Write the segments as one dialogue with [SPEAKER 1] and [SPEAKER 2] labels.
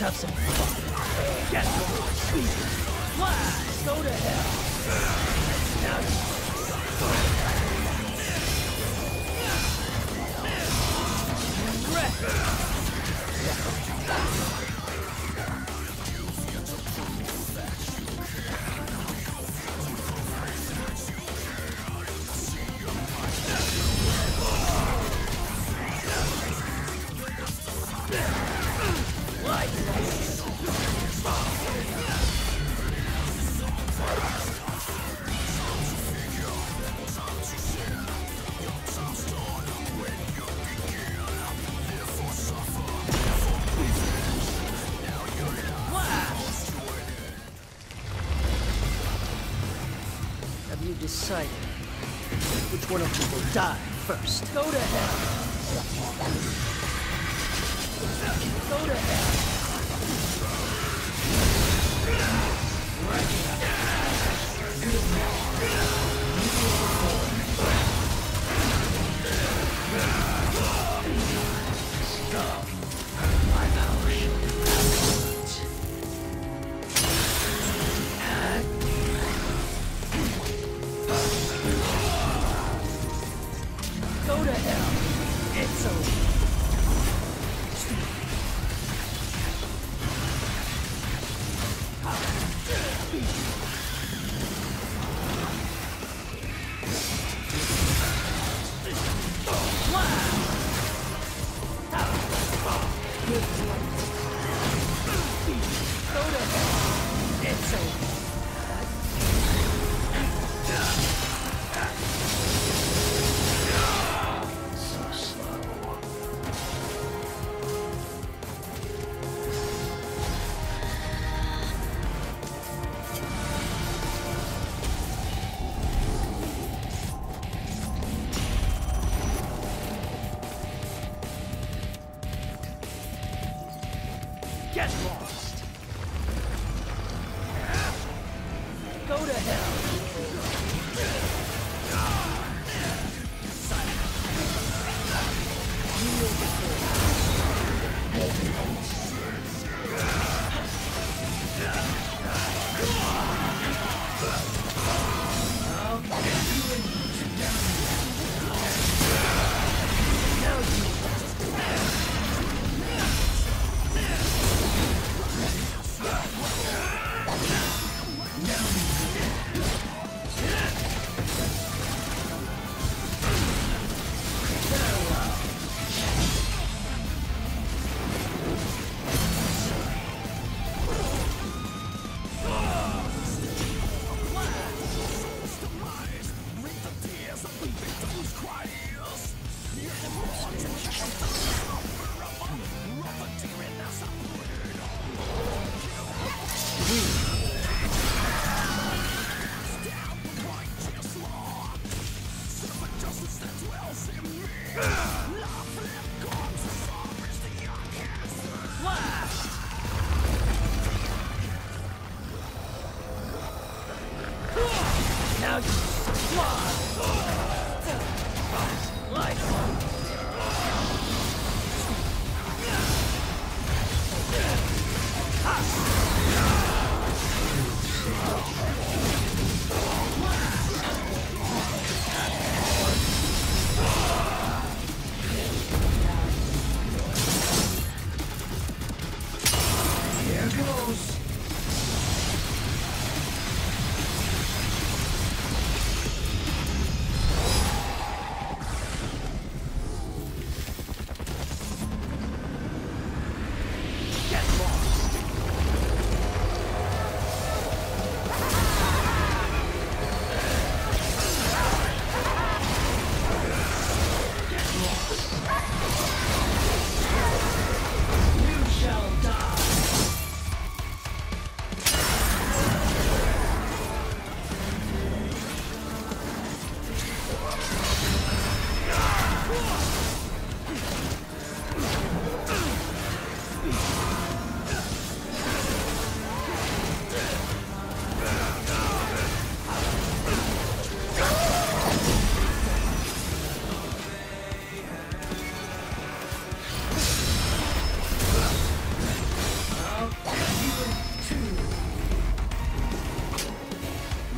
[SPEAKER 1] Let's have some fun. Get lost! Fly! Go to hell! Regret! Have which one of you will die first? Go to hell! Go to hell! Go Get lost! Ah!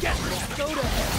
[SPEAKER 1] Get lost. Go to hell.